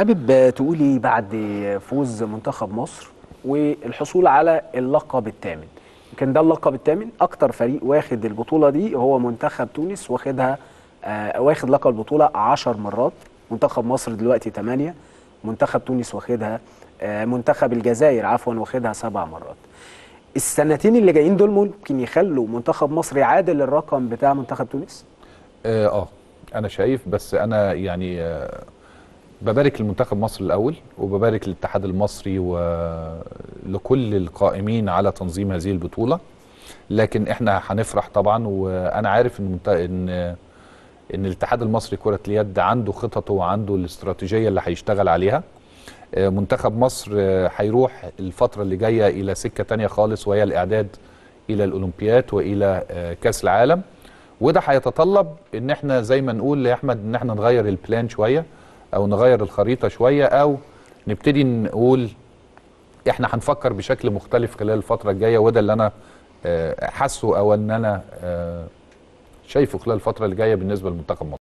حابب تقولي بعد فوز منتخب مصر والحصول على اللقب الثامن. يمكن ده اللقب الثامن. أكتر فريق واخد البطولة دي هو منتخب تونس واخدها آه واخد لقب البطولة 10 مرات. منتخب مصر دلوقتي 8 منتخب تونس واخدها آه منتخب الجزائر عفوا واخدها سبع مرات. السنتين اللي جايين دول ممكن يخلوا منتخب مصر يعادل الرقم بتاع منتخب تونس؟ آه, آه أنا شايف بس أنا يعني آه ببارك لمنتخب مصر الأول وببارك للاتحاد المصري ولكل القائمين على تنظيم هذه البطولة. لكن إحنا هنفرح طبعا وأنا عارف إن إن إن الاتحاد المصري كرة اليد عنده خططه وعنده الاستراتيجية اللي هيشتغل عليها. منتخب مصر هيروح الفترة اللي جاية إلى سكة تانية خالص وهي الإعداد إلى الأولمبياد وإلى كأس العالم. وده هيتطلب إن إحنا زي ما نقول يا أحمد إن إحنا نغير البلان شوية. أو نغير الخريطة شوية أو نبتدي نقول إحنا هنفكر بشكل مختلف خلال الفترة الجاية وده اللي أنا حاسه أو إن أنا شايفه خلال الفترة اللي جاية بالنسبة لمنتخب مصر.